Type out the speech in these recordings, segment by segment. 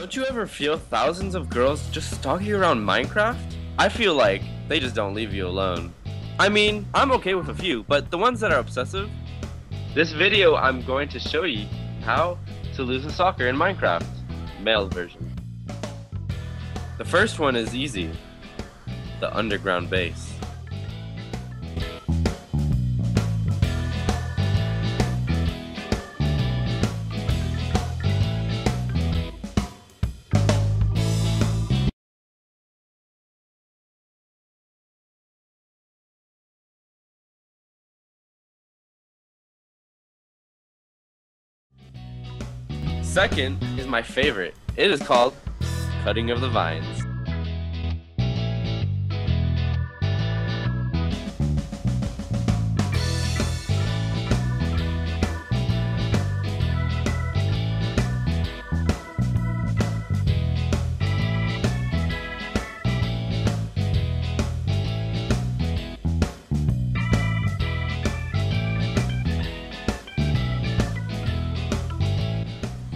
Don't you ever feel thousands of girls just stalking you around Minecraft? I feel like they just don't leave you alone. I mean, I'm okay with a few, but the ones that are obsessive? This video I'm going to show you how to lose a soccer in Minecraft, male version. The first one is easy, the underground base. Second is my favorite. It is called Cutting of the Vines.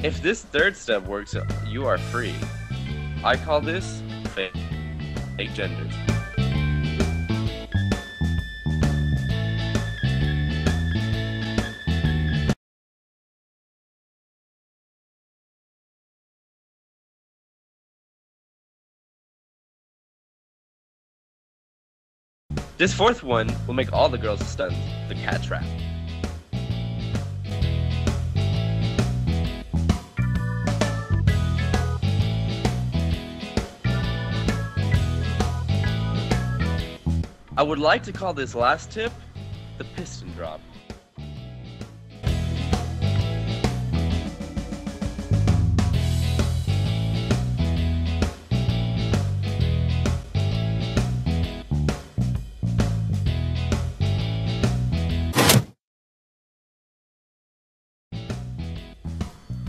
If this third step works, you are free. I call this fake, fake genders. This fourth one will make all the girls stunned, the cat trap. I would like to call this last tip the piston drop.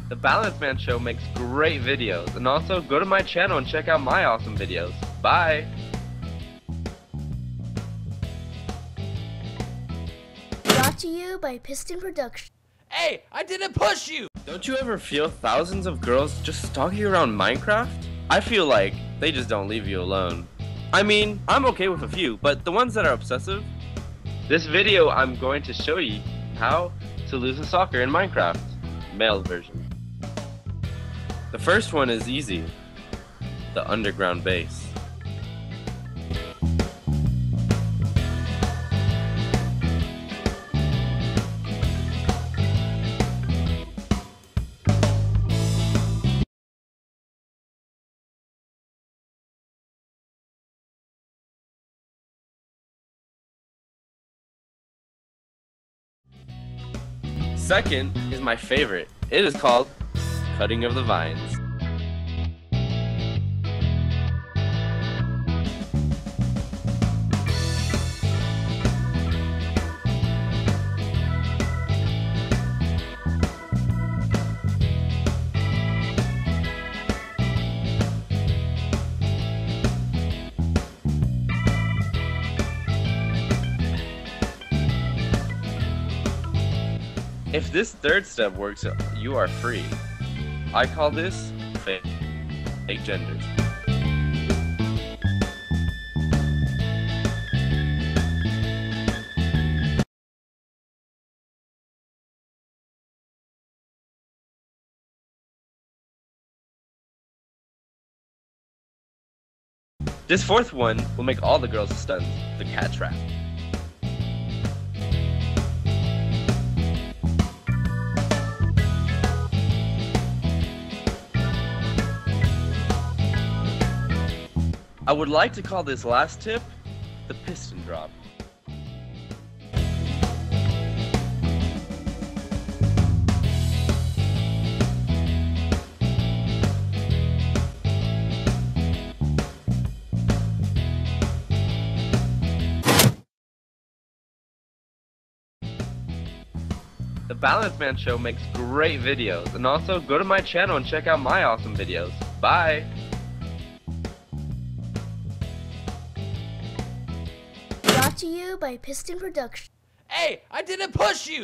The Balance Man Show makes great videos, and also go to my channel and check out my awesome videos. Bye! Brought to you by Piston Production. Hey, I didn't push you! Don't you ever feel thousands of girls just stalking you around Minecraft? I feel like they just don't leave you alone. I mean, I'm okay with a few, but the ones that are obsessive? This video I'm going to show you how to lose a soccer in Minecraft, male version. The first one is easy, the underground base. Second is my favorite. It is called Cutting of the Vines. If this third step works, you are free. I call this fake, fake genders. This fourth one will make all the girls stunned, the cat trap. I would like to call this last tip the piston drop. The Balance Man Show makes great videos, and also go to my channel and check out my awesome videos. Bye! To you by Piston Production. Hey, I didn't push you!